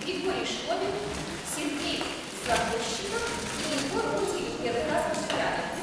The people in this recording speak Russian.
Григорий Шкобин, Сергей Забущиков и Егор Русский. Первый раз в